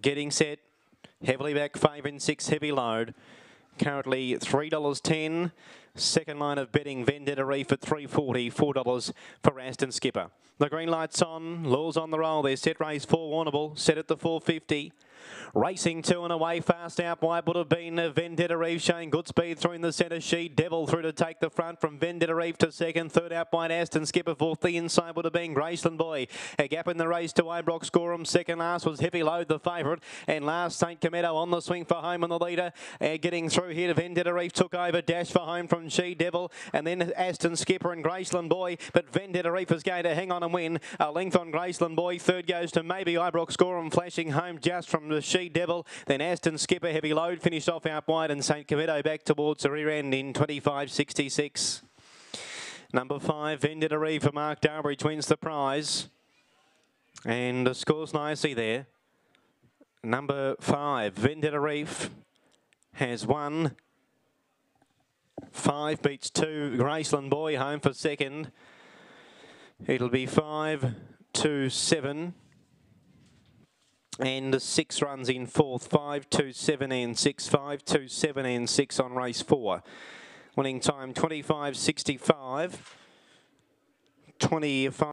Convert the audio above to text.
getting set. Heavily back, five and six, heavy load. Currently $3.10. Second line of betting, Vendetta Reef at $3.40, $4 for Aston Skipper. The green light's on, Law's on the roll. They're set race four Warrnambool, set at the 450. Racing two and away, fast out wide would have been Vendetta Reef showing good speed through in the centre. She, Devil through to take the front from Vendetta Reef to second. Third out wide, Aston Skipper fourth. The inside would have been Graceland Boy. A gap in the race to Ibrox Gorham. Second last was Heavy Load, the favourite. And last, St. Cometto on the swing for home and the leader. Uh, getting through here to Vendetta Reef took over. Dash for home from She Devil. And then Aston Skipper and Graceland Boy. But Vendetta Reef is going to hang on and win. A length on Graceland Boy. Third goes to maybe Ibrox Gorham flashing home just from the She Devil. Then Aston Skipper heavy load finished off out wide and St. Cometto back towards the rear end in 25.66. Number five, Vendetta Reef for Mark Darbridge wins the prize. And the scores nicely there. Number five, Vendetta Reef has won. Five beats two. Graceland Boy home for second. It'll be five, two, seven. And six runs in fourth. Five, two, seven, and six. Five, two, seven, and six on race four. Winning time 25.65. 25.